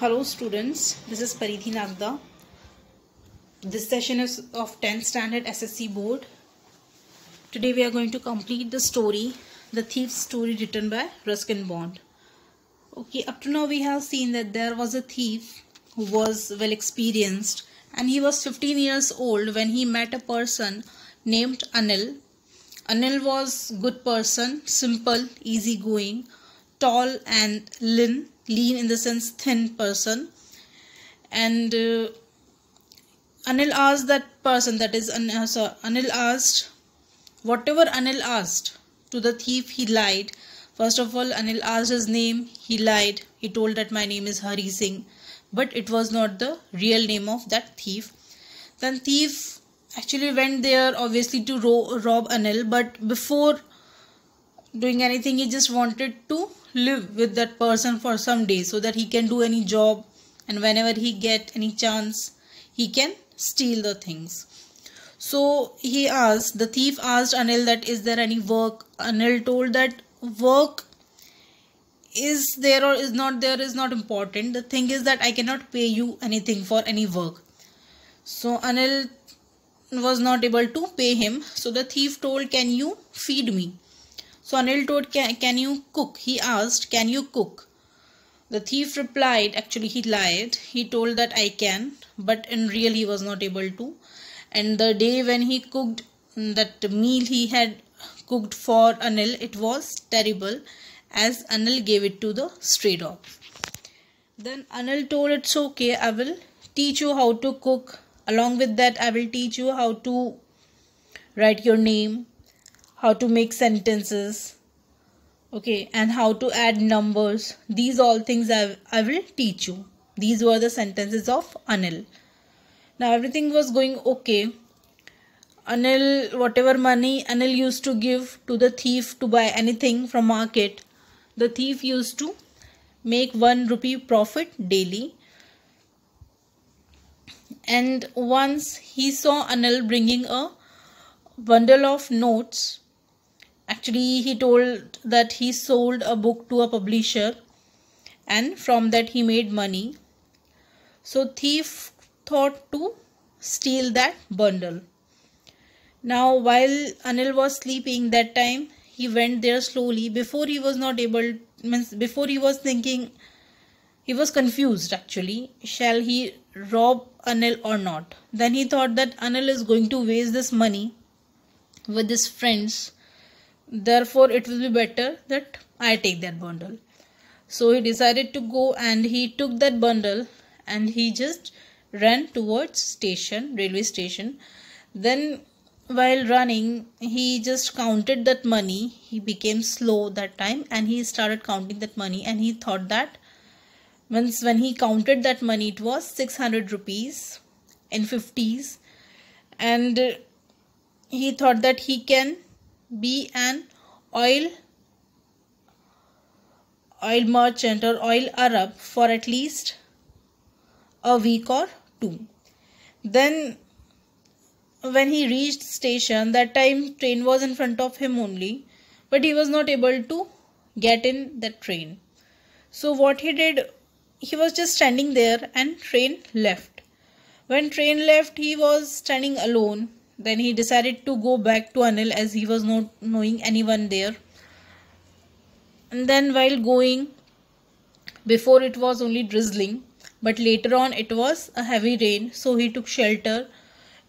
Hello students, this is Paridhi Nagda. This session is of 10th standard SSC board. Today we are going to complete the story, The Thief's Story written by Ruskin Bond. Okay, up to now we have seen that there was a thief who was well experienced and he was 15 years old when he met a person named Anil. Anil was good person, simple, easygoing, tall and lean, lean in the sense thin person. And uh, Anil asked that person, that is, uh, Anil asked, whatever Anil asked to the thief, he lied. First of all, Anil asked his name, he lied. He told that my name is Hari Singh, but it was not the real name of that thief. Then thief actually went there obviously to ro- rob Anil, but before doing anything, he just wanted to live with that person for some days so that he can do any job and whenever he get any chance, he can steal the things. So he asked, the thief asked Anil that is there any work? Anil told that work is there or is not there is not important. The thing is that I cannot pay you anything for any work. So Anil was not able to pay him. So the thief told, Can you feed me? So Anil told, can, can you cook? He asked, Can you cook? The thief replied, Actually, he lied. He told that I can, but in real, he was not able to. And the day when he cooked mm, that meal he had cooked for Anil, it was terrible as Anil gave it to the stray dog. Then Anil told, It's okay, I will teach you how to cook. Along with that, I will teach you how to write your name, how to make sentences, okay, and how to add numbers. These all things I, I will teach you. These were the sentences of Anil. Now everything was going okay. Anil, whatever money Anil used to give to the thief to buy anything from market, the thief used to make one rupee profit daily and once he saw Anil bringing a bundle of notes. Actually, he told that he sold a book to a publisher and from that he made money. So, thief thought to steal that bundle. Now, while Anil was sleeping that time, he went there slowly. Before he was not able, means before he was thinking, he was confused actually. Shall he rob Anil or not? Then he thought that Anil is going to waste this money with his friends. Therefore, it will be better that I take that bundle. So he decided to go and he took that bundle and he just ran towards station, railway station. Then while running, he just counted that money. He became slow that time and he started counting that money and he thought that once when he counted that money it was 600 rupees in 50s and he thought that he can be an oil oil merchant or oil arab for at least a week or two. Then when he reached station that time train was in front of him only but he was not able to get in that train. So what he did he was just standing there and train left. When train left he was standing alone then he decided to go back to anil as he was not knowing anyone there. And then while going before it was only drizzling but later on it was a heavy rain so he took shelter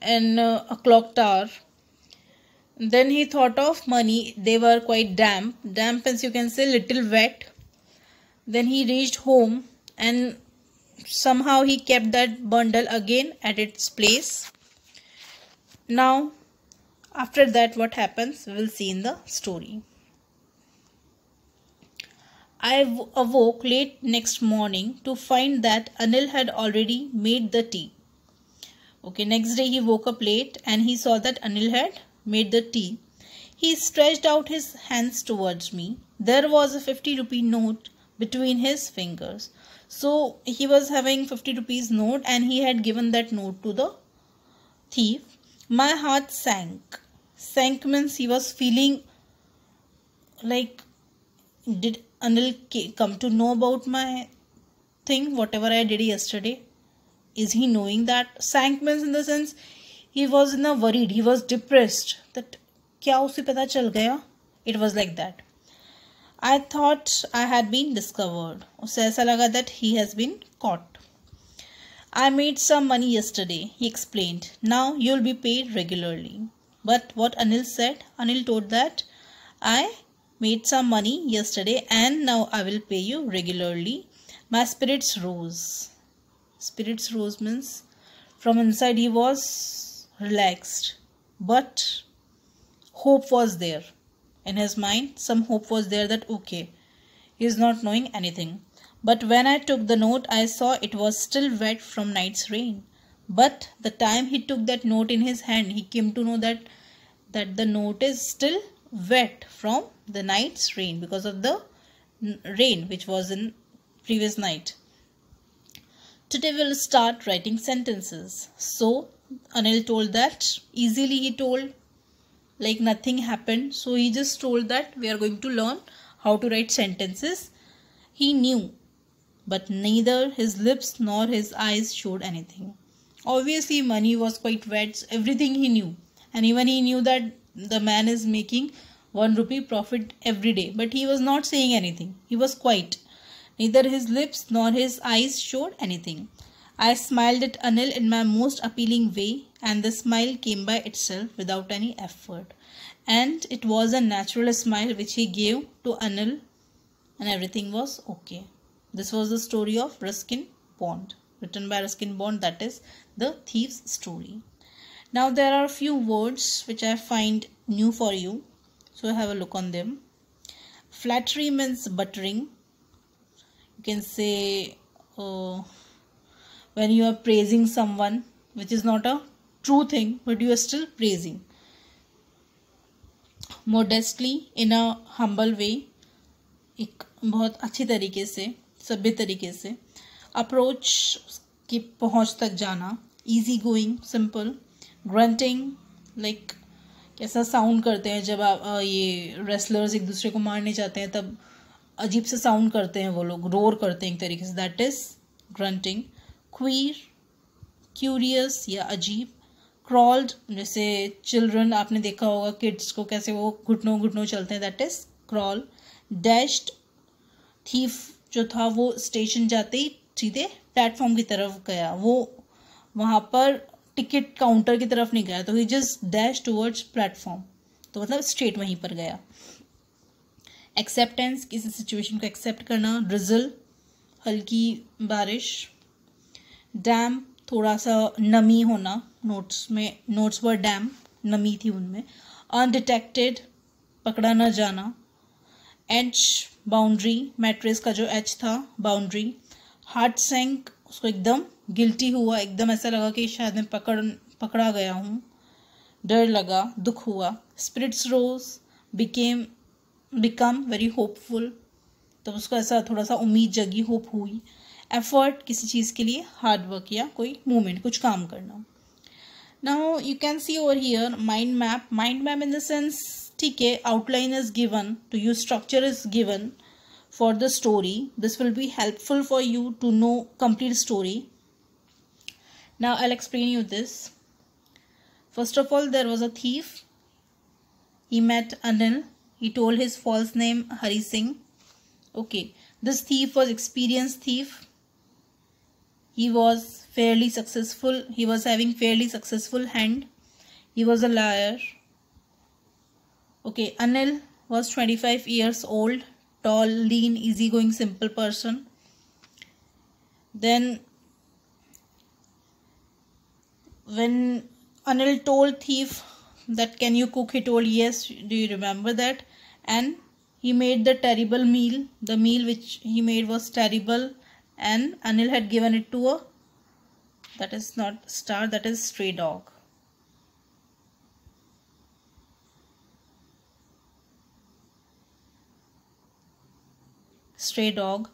in uh, a clock tower. Then he thought of money. They were quite damp. Damp as you can say little wet. Then he reached home and somehow he kept that bundle again at its place now after that what happens we will see in the story I awoke late next morning to find that Anil had already made the tea. Okay, next day he woke up late and he saw that Anil had made the tea. He stretched out his hands towards me. There was a 50 rupee note between his fingers. So he was having 50 rupees note and he had given that note to the thief. My heart sank. Sank means he was feeling like did Anil come to know about my think whatever I did yesterday? Is he knowing that? Sank means in the sense he was in a worried, he was depressed. That क्या उसे पता चल गया? It was like that. I thought I had been discovered. उसे ऐसा लगा that he has been caught. I made some money yesterday, he explained. Now you'll be paid regularly. But what Anil said, Anil told that I made some money yesterday and now I will pay you regularly. My spirits rose. Spirits rose means from inside he was relaxed. But hope was there. In his mind, some hope was there that okay, he is not knowing anything. But when I took the note, I saw it was still wet from night's rain. But the time he took that note in his hand, he came to know that that the note is still wet from the night's rain because of the rain which was in previous night. Today we'll start writing sentences. So Anil told that easily he told like nothing happened. So he just told that we are going to learn how to write sentences. He knew but neither his lips nor his eyes showed anything. Obviously money was quite wet, everything he knew. And even he knew that the man is making 1 rupee profit every day. But he was not saying anything. He was quiet. Neither his lips nor his eyes showed anything. I smiled at Anil in my most appealing way, and the smile came by itself without any effort. And it was a natural smile which he gave to Anil, and everything was okay. This was the story of Ruskin Bond, written by Ruskin Bond, that is the thief's story. Now, there are a few words which I find new for you so have a look on them flattery means buttering you can say uh, when you are praising someone which is not a true thing but you are still praising modestly in a humble way एक बहुत अच्छी तरीके से सभ्य तरीके से। Approach की पहुँच तक जाना। Easy going simple grunting like कैसा साउंड करते हैं जब आप ये रेसलर्स एक दूसरे को मारने जाते हैं, तब अजीब से साउंड करते हैं वो लोग। रोर करते हैं एक तरीके से। That is grunting queer curious या अजीब। क्रॉल्ड जैसे चिल्ड्रन आपने देखा होगा किड्स को कैसे वो घुटनों घुटनों चलते हैं। That is crawl dashed thief जो था वो स्टेशन जाते ही सीधे प्लेटफॉर्म की तरफ़ गया। वो वहाँ पर टिकट काउंटर की तरफ़ नहीं गया तो he just dash towards platform तो मतलब स्ट्रेट वहीं पर गया। एक्सेप्टेंस किसी सिचुएशन को एक्सेप्ट करना ड्रिजल हल्की बारिश डैम थोड़ा सा नमी होना नोट्स में नोट्स पर डैम नमी थी उनमें। अनडिटेक्टेड पकड़ा न जाना। एच बाउंड्री मैट्रेस का जो एच था बाउंड्री हार्ट सेंक उसको एकदम गिल्टी हुआ, एकदम ऐसा लगा कि शायद मैं पकड़, पकड़ा गया हूँ। डर लगा, दुख हुआ। Spirits rose became become very hopeful तो उसको ऐसा थोड़ा सा उम्मीद जगी होप हुई। एफर्ट किसी चीज़ के लिए हार्ड वर्क या कोई मूवमेंट कुछ काम करना। Now you can see over here mind map mind map in the sense ठीक है outline is given to you structure is given for the story this will be helpful for you to know complete story now i'll explain you this first of all there was a thief he met anil he told his false name hari singh okay this thief was experienced thief he was fairly successful he was having fairly successful hand he was a liar okay anil was 25 years old tall, lean, easygoing, simple person. Then when Anil told thief that can you cook, he told yes. Do you remember that? And he made the terrible meal. The meal which he made was terrible and Anil had given it to a that is not star that is stray dog. Stray dog.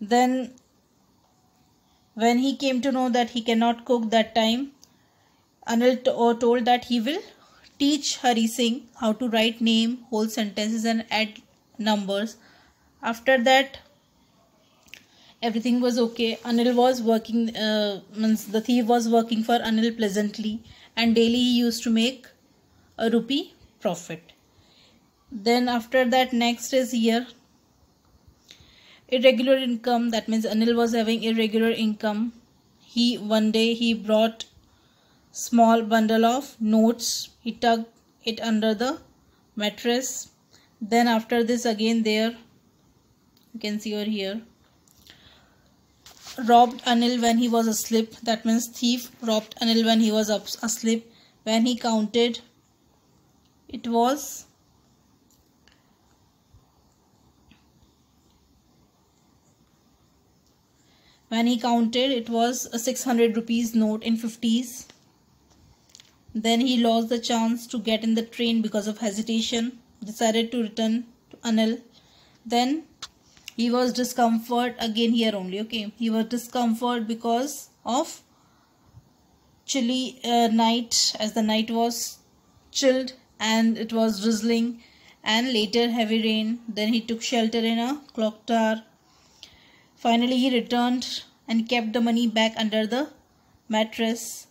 Then when he came to know that he cannot cook that time, Anil told that he will teach Hari Singh how to write name, whole sentences and add numbers. After that, everything was okay anil was working uh, means the thief was working for anil pleasantly and daily he used to make a rupee profit then after that next is here irregular income that means anil was having irregular income. He one day he brought small bundle of notes. He tucked it under the mattress. Then after this again there you can see over here robbed anil when he was asleep. That means thief robbed anil when he was asleep. When he counted it was When he counted, it was a 600 rupees note in 50s. Then he lost the chance to get in the train because of hesitation, decided to return to Anil. Then he was discomfort again here only, okay. He was discomfort because of chilly uh, night as the night was chilled and it was drizzling and later heavy rain. Then he took shelter in a clock tower Finally, he returned and kept the money back under the mattress.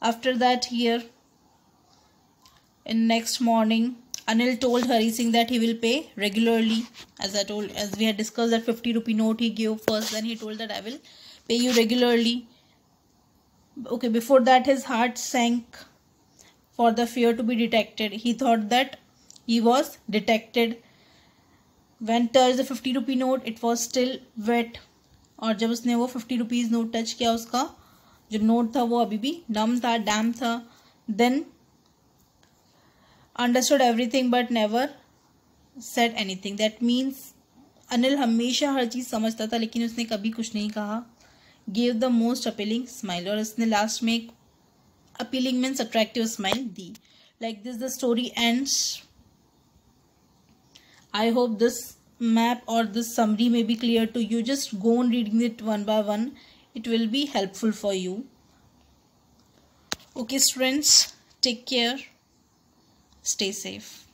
After that, here in next morning, Anil told Hari Singh that he will pay regularly. As I told, as we had discussed, that 50 rupee note he gave first. Then he told that I will pay you regularly. Okay, before that, his heart sank for the fear to be detected. He thought that he was detected when touched the 50 rupee note, it was still wet. और जब उसने वो fifty rupees note touch किया उसका, जो note था वो अभी भी नम था डैम था then understood everything but never said anything that means Anil हमेशा हर चीज़ समझता था, लेकिन उसने कभी कुछ नहीं कहा। Give the most appealing smile और उसने लास्ट में एक appealing means attractive smile the. Like this the story ends I hope this map or this summary may be clear to you. Just go on reading it one by one. It will be helpful for you. Okay students, take care. Stay safe.